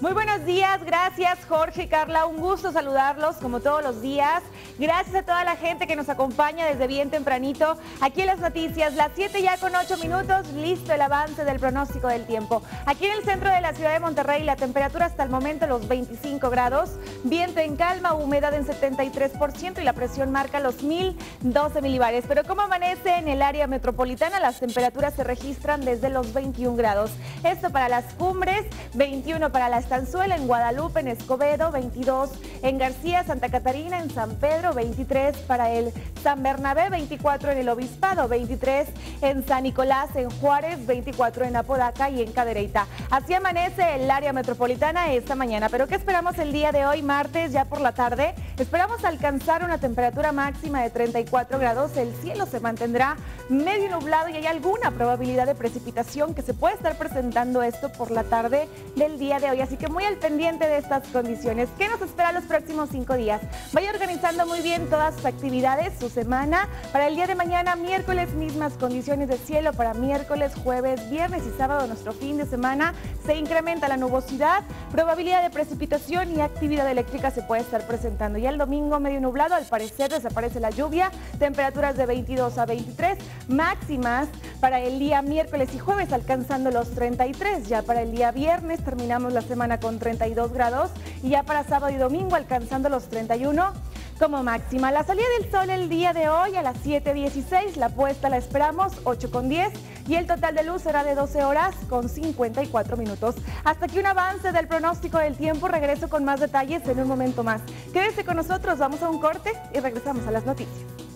Muy buenos días, gracias Jorge y Carla, un gusto saludarlos como todos los días. Gracias a toda la gente que nos acompaña desde bien tempranito. Aquí en las noticias, las 7 ya con 8 minutos, listo el avance del pronóstico del tiempo. Aquí en el centro de la ciudad de Monterrey, la temperatura hasta el momento los 25 grados, viento en calma, humedad en 73% y la presión marca los 1012 milibares. Pero como amanece en el área metropolitana, las temperaturas se registran desde los 21 grados. Esto para las cumbres, 21 para las Estanzuela, en Guadalupe, en Escobedo, 22 en García, Santa Catarina, en San Pedro, 23 para el San Bernabé, 24 en el Obispado, 23 en San Nicolás, en Juárez, 24 en Apodaca y en Cadereyta. Así amanece el área metropolitana esta mañana. Pero ¿qué esperamos el día de hoy, martes, ya por la tarde? Esperamos alcanzar una temperatura máxima de 34 grados. El cielo se mantendrá medio nublado y hay alguna probabilidad de precipitación que se puede estar presentando esto por la tarde del día de hoy. Así que muy al pendiente de estas condiciones. ¿Qué nos espera los próximos cinco días? Vaya organizando muy bien todas sus actividades, su semana. Para el día de mañana, miércoles, mismas condiciones de cielo. Para miércoles, jueves, viernes y sábado, nuestro fin de semana, se incrementa la nubosidad, probabilidad de precipitación y actividad eléctrica se puede estar presentando. Ya el domingo, medio nublado, al parecer desaparece la lluvia, temperaturas de 22 a 23, máximas para el día miércoles y jueves alcanzando los 33. Ya para el día viernes terminamos la semana con 32 grados y ya para sábado y domingo alcanzando los 31 como máxima. La salida del sol el día de hoy a las 7.16, la puesta la esperamos 8.10 y el total de luz será de 12 horas con 54 minutos. Hasta aquí un avance del pronóstico del tiempo, regreso con más detalles en un momento más. Quédese con nosotros, vamos a un corte y regresamos a las noticias.